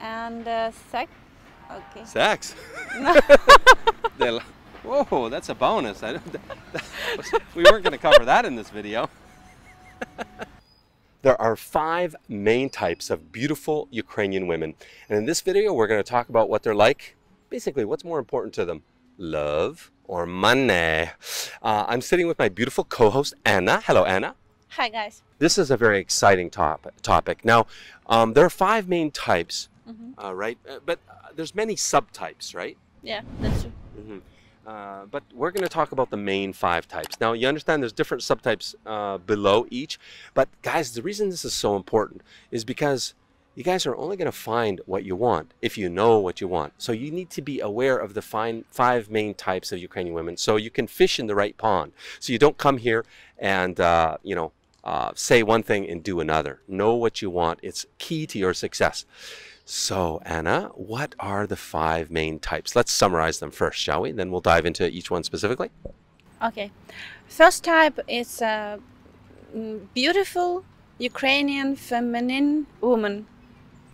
and uh, sex. Okay. Sex. Whoa, that's a bonus. I, don't- we weren't going to cover that in this video. There are five main types of beautiful Ukrainian women. And in this video, we're going to talk about what they're like. Basically, what's more important to them? Love or money? Uh, I'm sitting with my beautiful co host, Anna. Hello, Anna. Hi guys. This is a very exciting top- topic. Now, um, there are five main types, Mhm. uh, right? Uh, but uh, there's many subtypes, right? Yeah, that's true. hmm Uh, but we're going to talk about the main five types. Now, you understand there's different subtypes uh, below each. But, guys, the reason this is so important is because you guys are only going to find what you want if you know what you want. So, you need to be aware of the fine, five main types of Ukrainian women so you can fish in the right pond. So, you don't come here and, uh, you know, uh, say one thing and do another. Know what you want, it's key to your success. So, Anna, what are the five main types? Let's summarize them first, shall we? Then we'll dive into each one specifically. Okay. First type is a mm, beautiful Ukrainian feminine woman.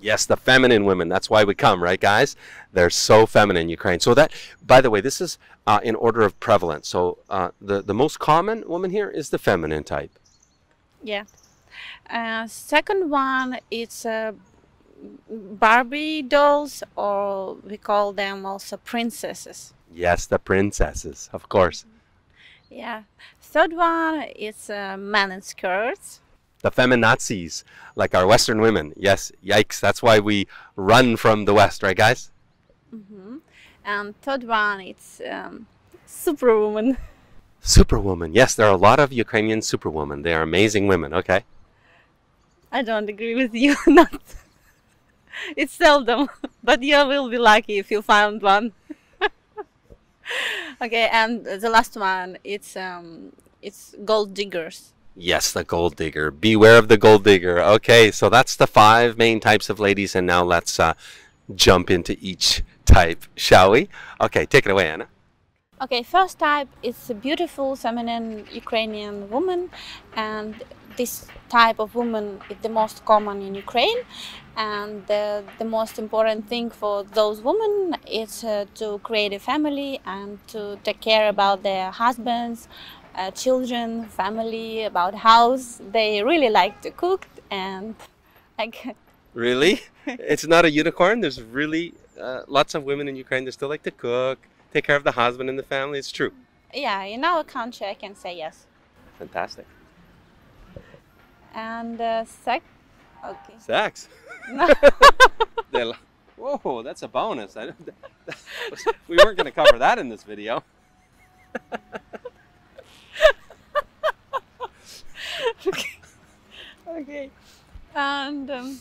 Yes, the feminine women. That's why we come, right, guys? They're so feminine, Ukraine. So that, by the way, this is uh, in order of prevalence. So uh, the the most common woman here is the feminine type. Yeah. Uh, second one is uh, Barbie dolls, or we call them also princesses. Yes, the princesses, of course. Yeah. Third one is uh, men in skirts. The feminazis, like our Western women. Yes, yikes. That's why we run from the West, right, guys? hmm And third one is um, superwoman. Superwoman. Yes, there are a lot of Ukrainian superwomen. They are amazing women. Okay. I don't agree with you. Not. It's seldom, but you will be lucky if you found one. okay, and the last one, it's um, it's gold diggers. Yes, the gold digger. Beware of the gold digger. Okay, so that's the five main types of ladies, and now let's uh, jump into each type, shall we? Okay, take it away, Anna. Okay, first type is a beautiful feminine Ukrainian woman, and this type of woman is the most common in Ukraine. And the, the most important thing for those women is uh, to create a family and to take care about their husbands, uh, children, family, about house. They really like to cook and like Really? it's not a unicorn. There's really uh, lots of women in Ukraine that still like to cook, take care of the husband and the family. It's true. yeah, in our country I can say yes. Fantastic. And uh, sec, okay. Sex. Like, Whoa, that's a bonus. I, don't- we weren't going to cover that in this video. okay and um,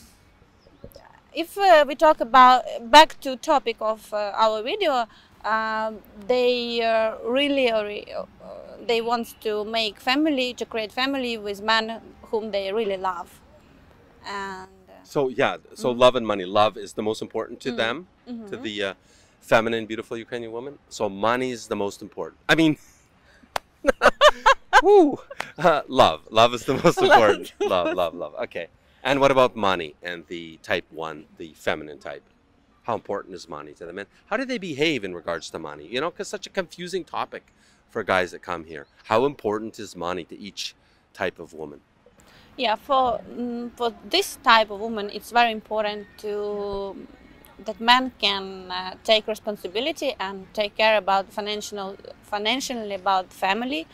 if uh, we talk about back to topic of uh, our video um, they uh, really uh, they want to make family to create family with men whom they really love and uh, So yeah, so love and money. Love is the most important to them, to mhm. the uh, feminine, beautiful Ukrainian woman. So money is the most important. I mean, woo, uh, love. Love is the most important. love, love, love. Okay. And what about money and the type one, the feminine type? How important is money to the men? How do they behave in regards to money? You know, because such a confusing topic for guys that come here. How important is money to each type of woman? Yeah, for mm, for this type of woman, it's very important to that men can uh, take responsibility and take care about financial financially about family,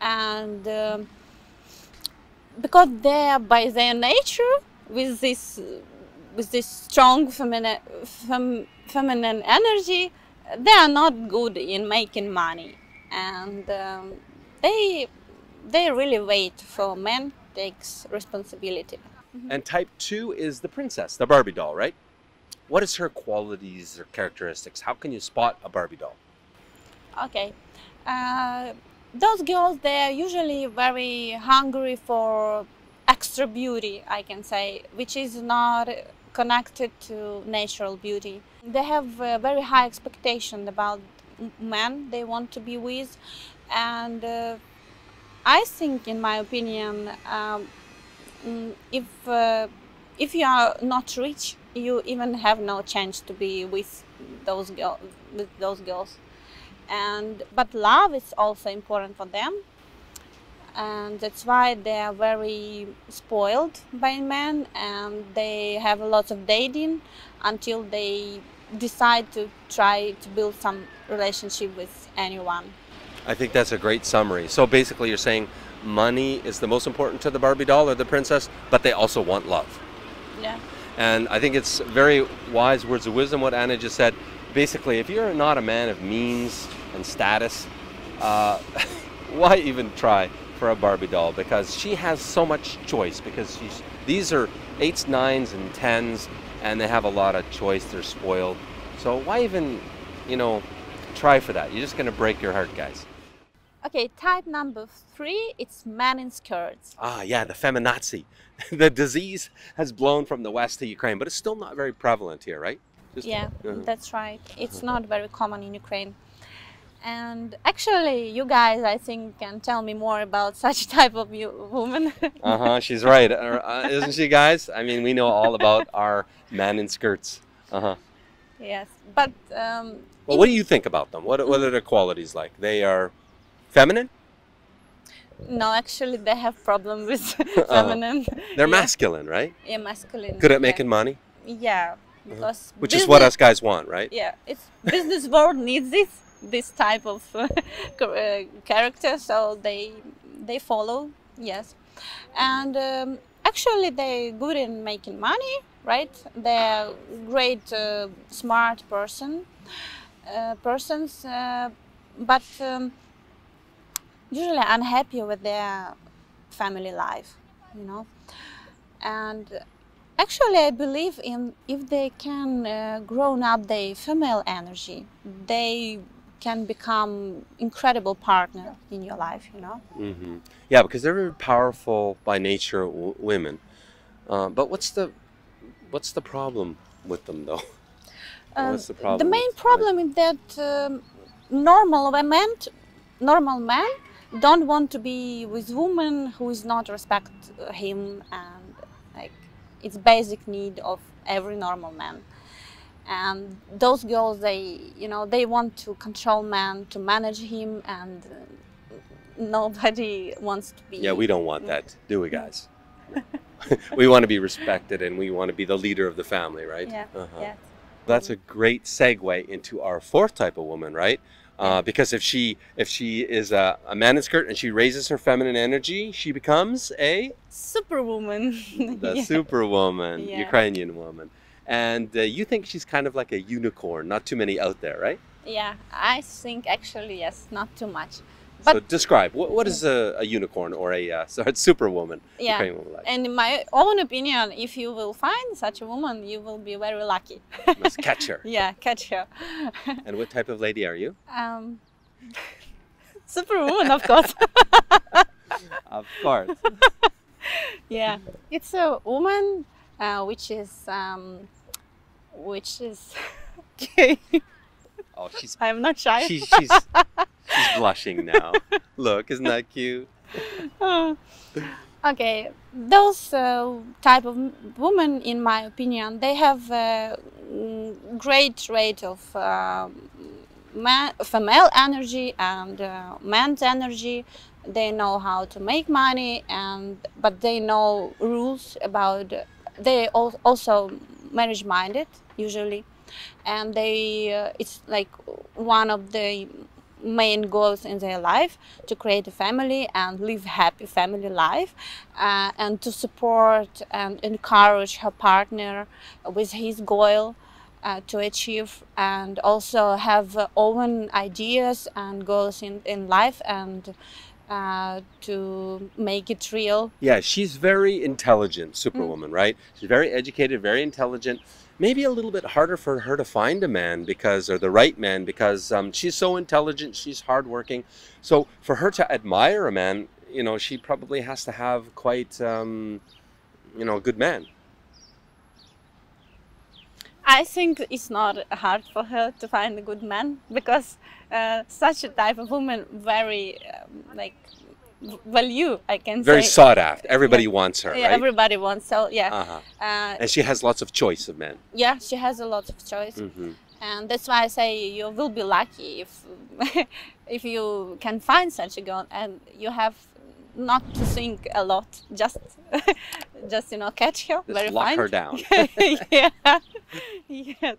and um because they are by their nature with this with this strong feminine fem, feminine energy, they are not good in making money, and um, they they really wait for men takes responsibility. And type two is the princess, the Barbie doll, right? What is her qualities or characteristics? How can you spot a Barbie doll? Okay. Uh, those girls, they are usually very hungry for extra beauty, I can say, which is not connected to natural beauty. They have a very high expectation about men they want to be with, and uh, I think, in my opinion, um, mm, if uh, if you are not rich, you even have no chance to be with those with those girls. And but love is also important for them, and that's why they are very spoiled by men, and they have lots of dating until they decide to try to build some relationship with anyone. I think that's a great summary. So basically, you're saying money is the most important to the Barbie doll or the princess, but they also want love. Yeah. And I think it's very wise words of wisdom what Anna just said. Basically, if you're not a man of means and status, uh, why even try for a Barbie doll? Because she has so much choice. Because she's, these are eights, nines, and tens, and they have a lot of choice. They're spoiled. So why even, you know, try for that? You're just going to break your heart, guys. Okay, type number three, it's men in skirts. Ah, yeah, the feminazi. the disease has blown from the west to Ukraine, but it's still not very prevalent here, right? Just- Yeah, uh-huh. that's right. It's not very common in Ukraine. And actually, you guys, I think, can tell me more about such type of woman. Uh huh. She's right, uh, uh, isn't she, guys? I mean, we know all about our men in skirts. Uh huh. yes, but um, Well, what do you think about them? What what are their qualities like? They are feminine. no, actually, they have problem with feminine. They're Yeah. masculine, right? Yeah, masculine. Good at making money, Yeah, because which is what us guys want, right? yeah it's business world needs this this type of uh, uh, character so they they follow yes and um, actually they're good in making money right they're great uh, smart person uh, persons uh, but um, usually unhappy with their family life you know and actually i believe in if they can uh, grown up their female energy they can become incredible partner in your life you know hmm Yeah, because they're very powerful by nature, w- women. Uh, but what's the what's the problem with them, though? Um, what's the problem? the main problem is that um, normal men normal men don't want to be with woman who is not respect uh, him and like it's basic need of every normal man and those girls they you know they want to control man to manage him and uh, nobody wants to be Yeah, we don't want that, do we, guys? we want to be respected and we want to be the leader of the family, right? yeah Uh-huh. yeah That's a great segue into our fourth type of woman, right? Uh, because if she if she is a, a man in skirt and she raises her feminine energy, she becomes a superwoman the Yeah. superwoman, Yeah. Ukrainian woman. And uh, you think she's kind of like a unicorn, not too many out there, right? Yeah, I think actually yes, not too much. So But- describe what, what is a, a unicorn or a uh, sorry, superwoman? Yeah, woman like? and in my own opinion, if you will find such a woman, you will be very lucky. Must catch her. yeah, catch her. And what type of lady are you? um, superwoman, of course. Of course. yeah, it's a woman uh, which is um, which is. Oh, she's I'm not shy. she's, she's blushing now. Look, isn't that cute? okay those uh, type of women in my opinion they have a great rate of uh, man, female energy and uh, man's energy they know how to make money and but they know rules about they al- also marriage minded usually and they uh, it's like one of the main goals in their life to create a family and live happy family life uh, and to support and encourage her partner with his goal uh, to achieve and also have uh, own ideas and goals in, in life and uh, to make it real Yeah, she's very intelligent, superwoman, right? She's very educated, very intelligent. Maybe a little bit harder for her to find a man because, or the right man, because um, she's so intelligent, she's hardworking. So for her to admire a man, you know, she probably has to have quite, um, you know, a good man. I think it's not hard for her to find a good man because uh, such a type of woman very um, like value, I can Very say. sought after. Everybody wants her, yeah, right? everybody wants. So yeah, uh-huh. uh, And she has lots of choice of men. yeah, she has a lot of choice, hmm and that's why I say you will be lucky if if you can find such a girl, and you have not to think a lot, just just you know catch her, Just very lock fine. her down. yeah, yeah.